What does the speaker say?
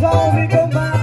I've only been mine.